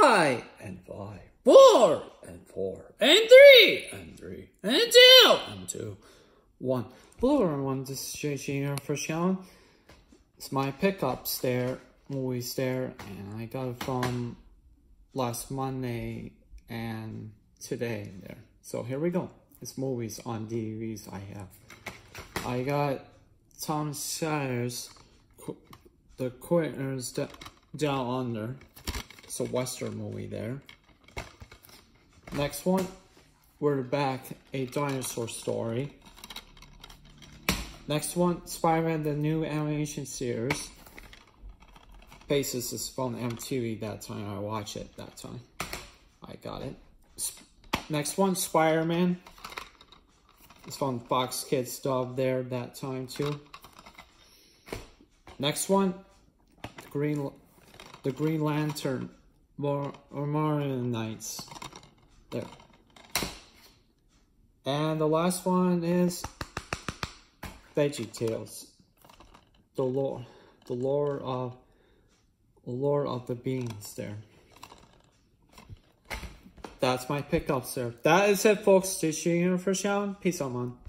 five, and five, four, and four, and three, and three, and two, and two, one. Hello everyone, this is JJ here for Sean. It's my pickups there, movies there, and I got it from last Monday and today there. So here we go. It's movies on DVDs I have. I got Tom Shatter's The Quitters Down Under. It's a Western movie there. Next one, We're Back, A Dinosaur Story. Next one, Spider-Man, the new animation series. Basis is from MTV that time. I watched it that time. I got it. Next one, Spider-Man. It's from Fox Kids stuff there that time too. Next one, the Green, the Green Lantern, Mar Marion Knights. There. And the last one is Veggie Tales. The Lord, the Lord of, the of the beans there. That's my pickups there. That is it, folks. Stay tuned for Sean. Peace out, man.